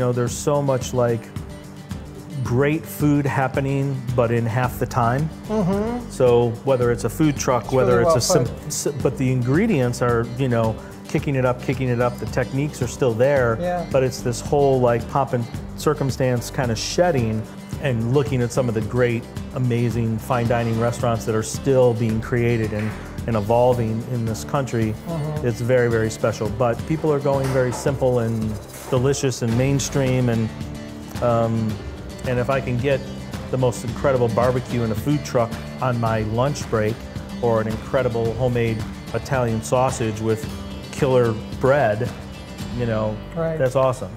know, there's so much like great food happening, but in half the time. Mm-hmm. So whether it's a food truck, whether really it's well a sim- si- but the ingredients are, you know, kicking it up, kicking it up. The techniques are still there, Yeah. but it's this whole like pomp and circumstance kind of shedding and looking at some of the great, amazing fine dining restaurants that are still being created and, and evolving in this country. It's very, very special. But people are going very simple and delicious and mainstream and um, and if I can get the most incredible barbecue in a food truck on my lunch break, or an incredible homemade Italian sausage with killer bread, you know, Right. that's awesome.